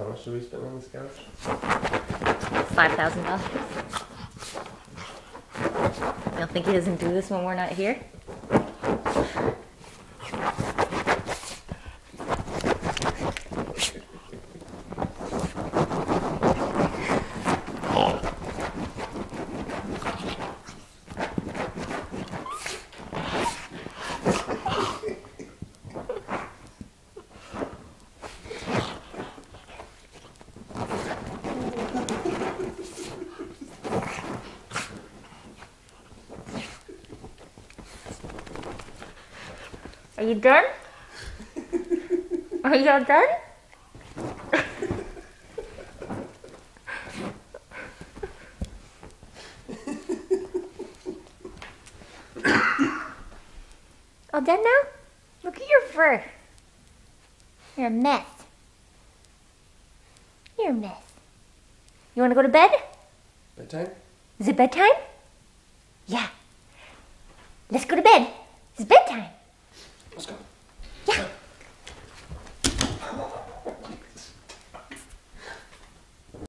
How much do we spend on this couch? Five thousand dollars. You don't think he doesn't do this when we're not here? Are you done? Are you all done? all done now? Look at your fur. You're a mess. You're a mess. You want to go to bed? Bedtime? Is it bedtime? Yeah. Let's go to bed. It's bedtime.